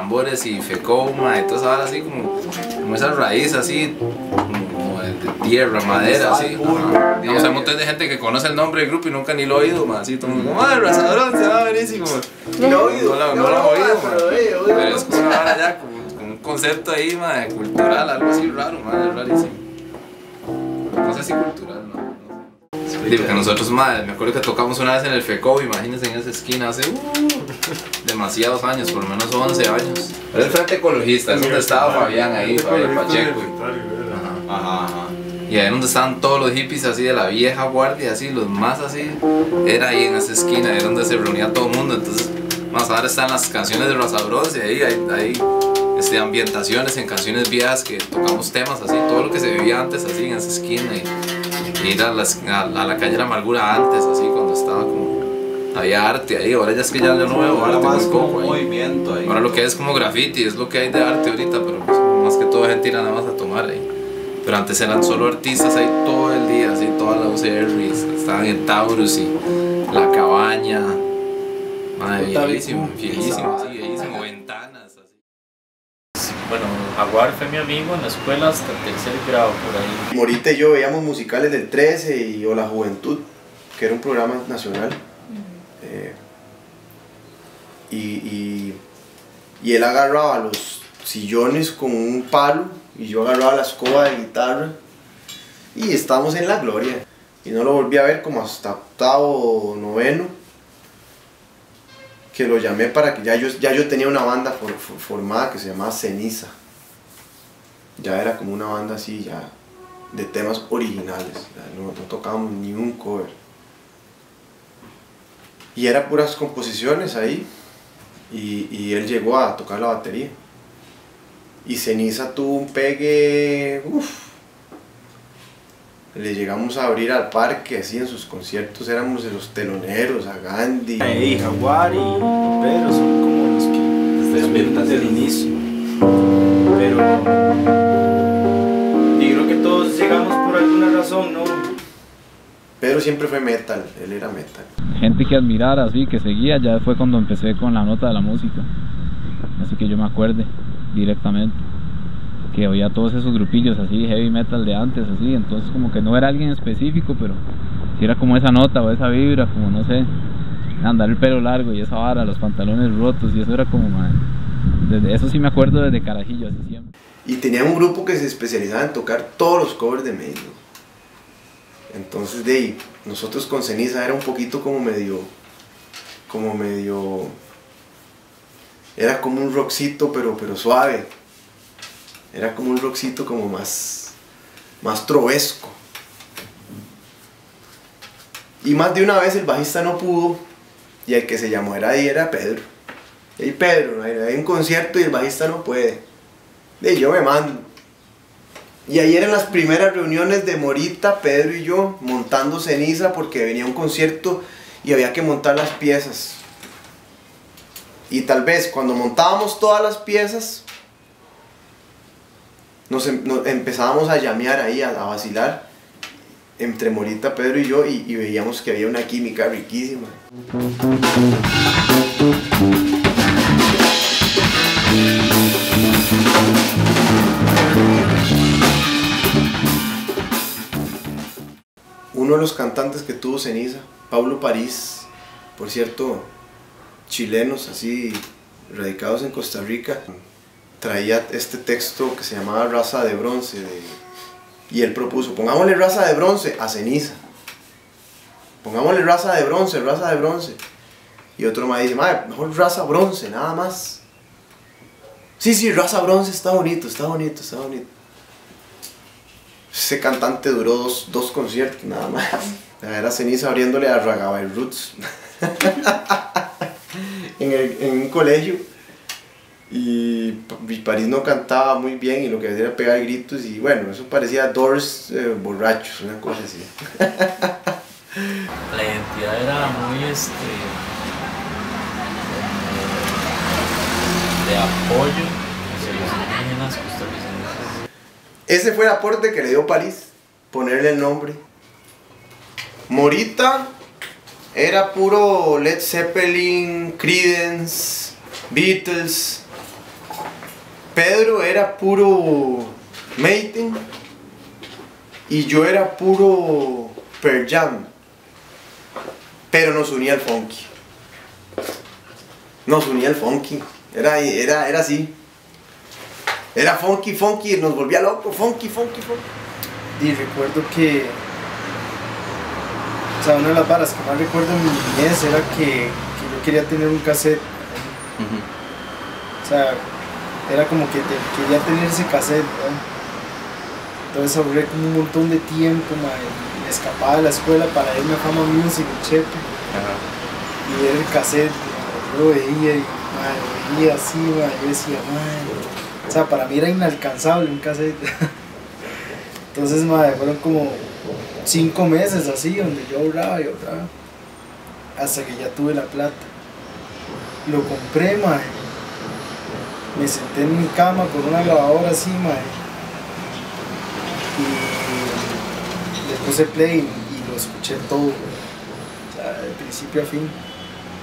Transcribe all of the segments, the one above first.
tambores y Fecoma y toda esa vara así como, como esa raíz así como de, de tierra, madera, así. Ajá. Digamos, hay un montón de gente que conoce el nombre del grupo y nunca ni lo ha oído, man, así todo el mundo como, ¡ay, Razadrón, se va buenísimo! No lo he oído, No lo, he oído, pero, es como vara ya, como, como un concepto ahí, man, cultural, algo así raro, man, es rarísimo. No sé si cultural. Digo que nosotros, madre, me acuerdo que tocamos una vez en el FECO, imagínense en esa esquina hace uh, demasiados años, por lo menos 11 años. Era el frente ecologista, es donde estaba Fabián ahí, Fabián Pacheco. y- Ajá, ajá. Y ahí donde estaban todos los hippies así de la vieja guardia, así, los más así, era ahí en esa esquina, era donde se reunía todo el mundo. Entonces, más ahora están las canciones de Rosa Bros. y ahí hay, hay este, ambientaciones en canciones viejas que tocamos temas así, todo lo que se vivía antes así en esa esquina. Y ir a, las- a- a la calle de la amargura antes, así, cuando estaba como. Había arte ahí, ahora ya es que ya no veo Ahora arte más muy como poco ahí. movimiento ahí. Ahora lo que es como graffiti, es lo que hay de arte ahorita, pero pues, más que todo gente irá nada más a tomar ahí. Pero antes eran solo artistas ahí todo el día, así, toda la UCR, estaban en Taurus y La Cabaña. Madre, viejísimo, viejísimo, sí, viejísimo, ventanas, así. Bueno, Jaguar fue mi amigo en la escuela hasta el tercer grado por ahí. Morita y yo veíamos musicales del 13 y O la Juventud, que era un programa nacional. Eh, y, y, y él agarraba los sillones con un palo y yo agarraba la escoba de guitarra y estábamos en la gloria. Y no lo volví a ver como hasta octavo o noveno, que lo llamé para que ya yo, ya yo tenía una banda for- for- formada que se llamaba Ceniza. Ya era como una banda así, ya de temas originales, ya no, no tocábamos ni un cover. Y era puras composiciones ahí, y, y él llegó a tocar la batería. Y Ceniza tuvo un pegue, uff. Le llegamos a abrir al parque, así en sus conciertos éramos de los teloneros, a Gandhi. Y Jaguar y Pedro son como los que desde el inicio. Pero. Por alguna razón, ¿no? Pedro siempre fue metal, él era metal. gente que admirara, así, que seguía, ya fue cuando empecé con la nota de la música. Así que yo me acuerde directamente que oía todos esos grupillos así, heavy metal de antes, así, entonces como que no era alguien específico, pero si era como esa nota o esa vibra, como no sé, andar el pelo largo y esa vara, los pantalones rotos y eso era como, man, desde eso sí me acuerdo desde carajillo, así siempre. Y tenía un grupo que se especializaba en tocar todos los covers de México. Entonces, de nosotros con Ceniza era un poquito como medio, como medio, era como un rockcito, pero, pero suave. Era como un rockcito como más, más trovesco. Y más de una vez el bajista no pudo y el que se llamó era ahí era Pedro. Y Pedro, hay un concierto y el bajista no puede. Y yo me mando. Y ayer en las primeras reuniones de Morita, Pedro y yo, montando ceniza porque venía un concierto y había que montar las piezas. Y tal vez cuando montábamos todas las piezas, nos, em- empezábamos a llamear ahí, a, a vacilar entre Morita, Pedro y yo, y, y veíamos que había una química riquísima. Uno de los cantantes que tuvo ceniza, Pablo París, por cierto, chilenos así radicados en Costa Rica, traía este texto que se llamaba Raza de Bronce y él propuso, pongámosle raza de bronce a ceniza. Pongámosle raza de bronce, raza de bronce. Y otro más dice, "Mae, mejor raza bronce, nada más. Sí, sí, raza bronce está bonito, está bonito, está bonito. Ese cantante duró dos, dos conciertos nada más. Era ceniza abriéndole a Ragabay Roots en, el- en un colegio. Y, y París no cantaba muy bien y lo que hacía era pegar gritos. Y bueno, eso parecía Doors eh, borrachos, una cosa así. La identidad era muy este apoyo hacia los indígenas. Ese fue el aporte que le dio París, ponerle el nombre. Morita era puro Led Zeppelin, Creedence, Beatles. Pedro era puro Maiden y yo era puro Pearl Jam. Pero nos unía el funky. Nos unía el funky. Era, era, era así. Era funky, funky, nos volvía loco, funky, funky, funky. Y recuerdo que. O sea, una de las varas que más recuerdo en mi niñez era que, que yo quería tener un cassette. O sea, era como que te- quería tener ese cassette. Entonces ahorré como un montón de tiempo, me escapaba de la escuela para irme a Fama Music, Chepe, y ver el cassette, yo lo veía y veía así, mae, yo decía, mae, o sea, para mí era inalcanzable un cassette. Entonces, mae, fueron como cinco meses así, donde yo ahorraba y ahorraba, hasta que ya tuve la plata. Lo compré, mae. Me senté en mi cama con una grabadora así, mae. Y le puse play y lo escuché todo. O sea, de principio a fin.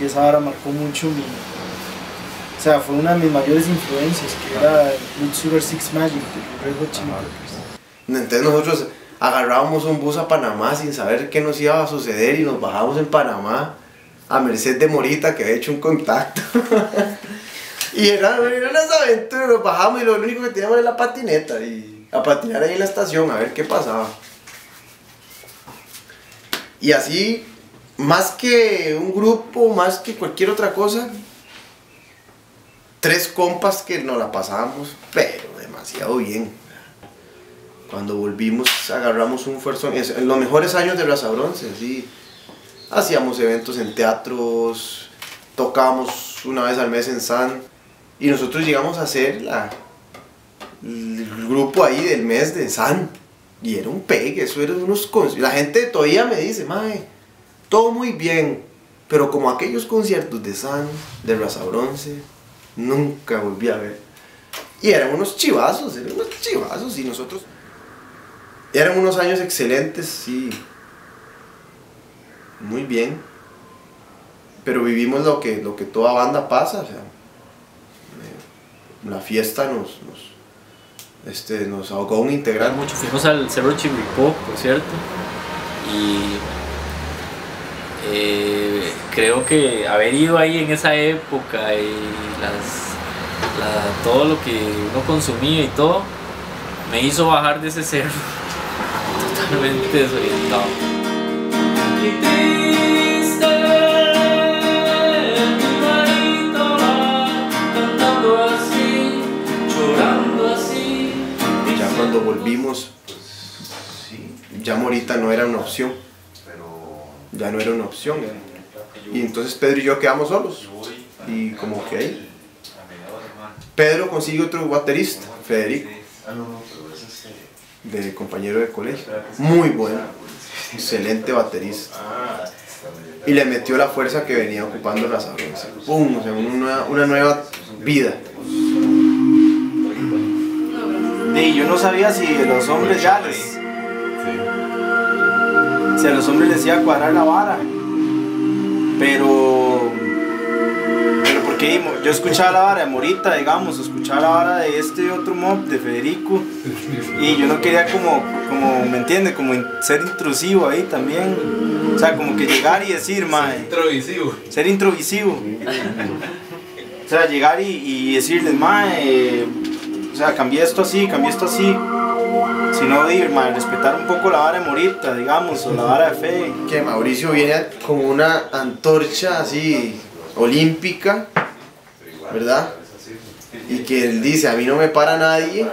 Y esa vara marcó mucho mi. O sea, fue una de mis mayores influencias, que era Blue Sugar Six Magic de Red Hot Chili Peppers. Entonces nosotros agarrábamos un bus a Panamá sin saber qué nos iba a suceder y nos bajamos en Panamá a merced de Morita que había hecho un contacto. y era, eran las aventuras, nos bajamos y lo único que teníamos era la patineta y a patinar ahí en la estación a ver qué pasaba. Y así, más que un grupo, más que cualquier otra cosa, tres compas que nos la pasábamos, pero demasiado bien. Cuando volvimos, agarramos un fuerzón. En los mejores años de Raza Bronce, sí. Hacíamos eventos en teatros, tocábamos una vez al mes en San. Y nosotros llegamos a ser la, el grupo ahí del mes de San. Y era un pegue, eso era unos. La gente todavía me dice, mae, todo muy bien. Pero como aquellos conciertos de San, de Raza Bronce, nunca volví a ver. Y eran unos chivazos, eran unos chivazos y nosotros... Eran unos años excelentes, sí. Muy bien. Pero vivimos lo que, lo que toda banda pasa, eh, La fiesta nos, nos, este, nos ahogó un integral. mucho. Fuimos al Cerro Chibricó, por cierto. Y eh, creo que haber ido ahí en esa época y las, la- todo lo que uno consumía y todo, me hizo bajar de ese cerro totalmente desorientado. Y triste, mi marito va cantando así, llorando así. Ya cuando volvimos, ya Morita no era una opción. Ya no era una opción. Y entonces Pedro y yo quedamos solos. Y como que ahí. Pedro consigue otro baterista, Federico, de compañero de colegio. Muy bueno, excelente baterista. Y le metió la fuerza que venía ocupando la sabrosa. ¡Pum! O sea, una, una nueva vida. Y yo no sabía si los hombres ya les. Si a los hombres les iba a cuadrar la vara. Pero. Pero porque yo escuchaba la vara de Morita, digamos, escuchaba la vara de este otro mob, de Federico. Y yo no quería como, como ¿me entiende? Como ser intrusivo ahí también. O sea, como que llegar y decir, mae Introvisivo. ser introvisivo. O sea, llegar y, y decirles, mae, o sea, cambié esto así, cambié esto así. Sino ir, mae, respetar un poco la vara de Morita, digamos, o la vara de fe. que Mauricio viene como una antorcha así olímpica, ¿verdad? Y que él dice, a mí no me para nadie,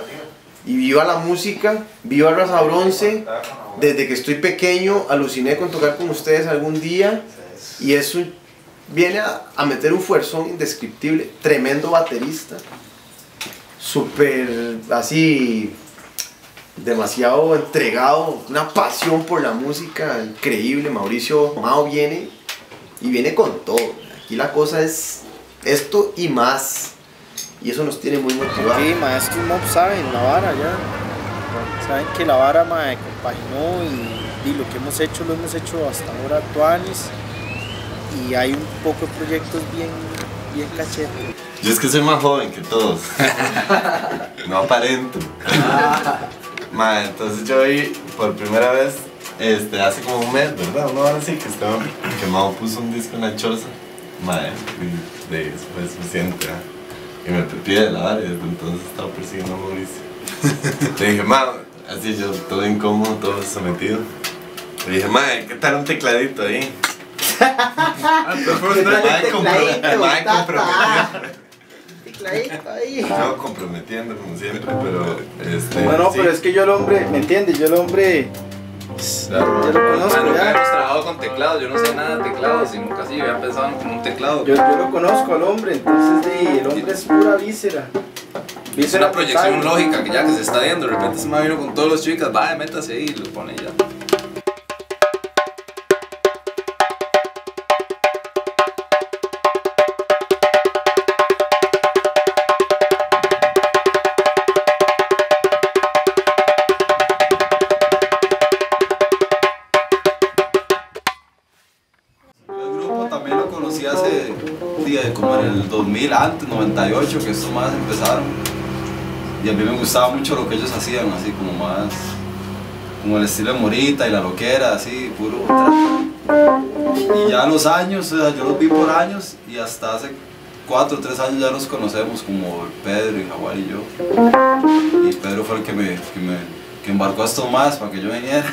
y viva la música, viva Raza Bronce, desde que estoy pequeño aluciné con tocar con ustedes algún día, y eso viene a, a meter un fuerzón indescriptible, tremendo baterista, súper así demasiado entregado, una pasión por la música increíble. Mauricio Mao viene y viene con todo. Aquí la cosa es esto y más. Y eso nos tiene muy motivados. Sí, maestros mob saben la vara ya. Saben que la vara, mae, compaginó y, y lo que hemos hecho lo hemos hecho hasta ahora actuales. Y hay un poco de proyectos bien, bien cachete. Yo es que soy más joven que todos. no aparento. Ma, entonces yo vi por primera vez, este, hace como un mes, ¿verdad? Una hora así que estaba, que Mao puso un disco en la choza. Madre, y de eso fue suficiente. ¿ah? Y me pepí de la vara y desde entonces estaba persiguiendo a Mauricio. Le dije, Mao, así yo todo incómodo, todo sometido. Le dije, Madre, ¿qué tal un tecladito ahí? Madre compro- madre comprometido. Tecladito ahí. Yo comprometiendo como siempre, pero este. No, no, sí. pero es que yo el hombre, ¿me entiendes? Yo el hombre. Claro, Yo lo conozco, Bueno, ya. nunca hemos trabajado con teclados, yo no sé nada de teclados y nunca sí había pensado en un teclado. Yo, yo lo conozco al hombre, entonces de, el hombre es pura víscera. es Víscera una proyección total. lógica que ya que se está viendo, de repente se me vino con todos los chicas, vaya, métase ahí y lo pone ya. 2000, antes, 98, que estos más empezaron. Y a mí me gustaba mucho lo que ellos hacían, así como más, como el estilo de Morita y la loquera, así, puro. Y ya los años, o sea, yo los vi por años y hasta hace 4 o 3 años ya los conocemos como Pedro y Jaguar y yo. Y Pedro fue el que me, que me que embarcó a estos más para que yo viniera.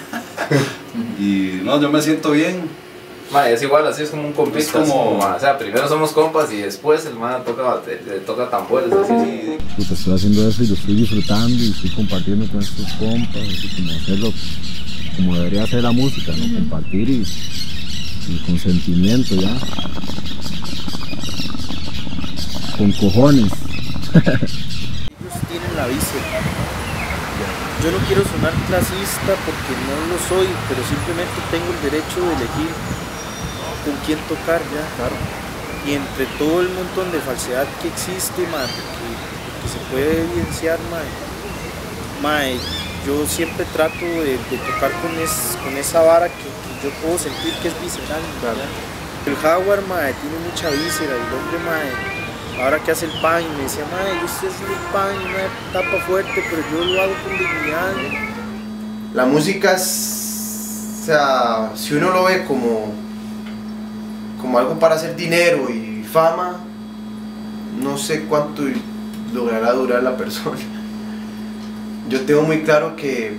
y no, yo me siento bien. Ma, es igual, así es como un compita. Es como- ma, o sea, primero somos compas y después el man toca, bate- toca tambores, así. Sí, Puta, estoy haciendo eso y lo estoy disfrutando y estoy compartiendo con estos compas, así como hacerlo como debería ser la música, ¿no? Compartir y, y con sentimiento ya. Con cojones. Ellos tienen la víscera. Yo no quiero sonar clasista porque no lo soy, pero simplemente tengo el derecho de elegir con quién tocar ya. Y entre todo el montón de falsedad que existe, mae, que, que se puede evidenciar, mae, mae, yo siempre trato de, de tocar con, es- con esa vara que, que yo puedo sentir que es visceral. ¿ya? El jaguar, mae, tiene mucha víscera, el hombre, mae, ahora que hace el pan, y me decía, mae, yo estoy haciendo el pan, una tapa fuerte, pero yo lo hago con dignidad. La música es, o sea, si uno lo ve como, como algo para hacer dinero y fama, no sé cuánto logrará durar la persona. Yo tengo muy claro que,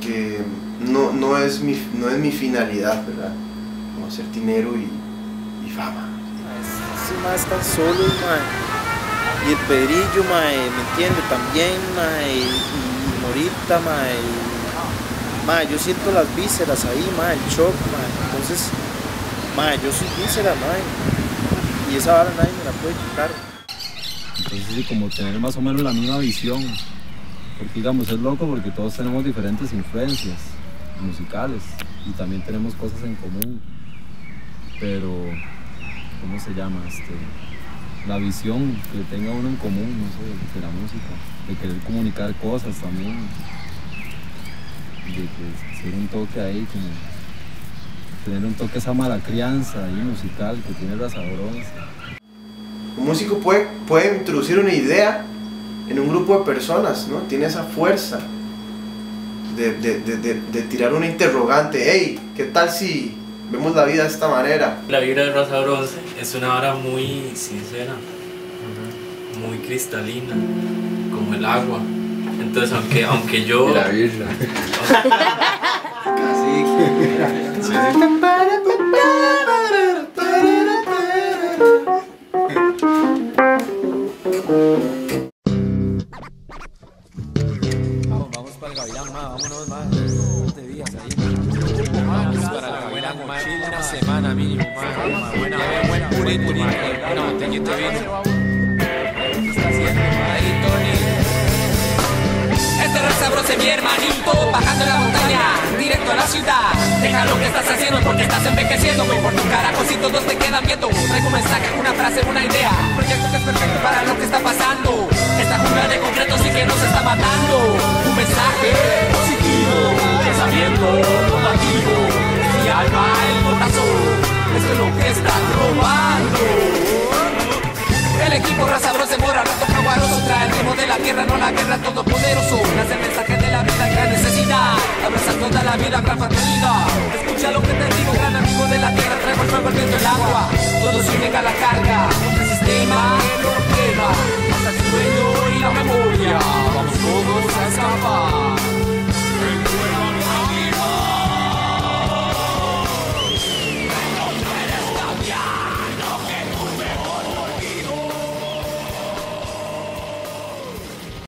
que no, no, es mi, no es mi finalidad, ¿verdad? Como hacer dinero y, y fama. Esos más están solos, mae. Y el Pedrillo, mae, ¿me entiende? También, mae. Y, y Morita, mae. y- Mae, yo siento las vísceras ahí, mae, el shock, mae. Entonces, mae, yo soy víscera, mae. Y esa vara nadie me la puede quitar. Entonces sí, como tener más o menos la misma visión. Porque digamos, es loco porque todos tenemos diferentes influencias musicales y también tenemos cosas en común. Pero, ¿cómo se llama? Este, la visión que tenga uno en común, no sé, de la música, de querer comunicar cosas también, de que ser un toque ahí, como tener un toque esa mala crianza ahí musical que tiene la sabrosa. Un músico puede, puede introducir una idea en un grupo de personas, ¿no? Tiene esa fuerza de, de- de- de- de tirar una interrogante. Hey, ¿qué tal si vemos la vida de esta manera? La vibra de Rosa Bronce es una vara muy sincera, muy cristalina, como el agua. Entonces, aunque, aunque yo. Y la birra. Vamos para el Gavilán, ma, vámonos, ma. Unos días ahí. Vamos para la buena mochila, una semana mínimo, ma. Buena, buena, purito, ma. Una botellita de vino. Este rap sabroso mi hermanito Bajando la montaña, directo a la ciudad. Deja lo que estás haciendo porque estás envejeciendo. Me importa un carajo si todos te quedan viendo. Traigo un mensaje, una frase, una idea. Un proyecto que es perfecto para lo que está pasando. Esta jungla de concreto sí que nos está matando. Un mensaje positivo, pensamiento combativo. Mi alma, el corazón, esto es lo que están robando. El equipo raza se mora, rato jaguaroso, trae el ritmo de la tierra, no la guerra, todopoderoso. Vida. Escucha lo que te digo, gran amigo de la tierra, traigo el fuego, viento, el agua. Todos se a la carga, el sistema que lo quema. Hasta el sueño y la memoria, vamos todos a escapar.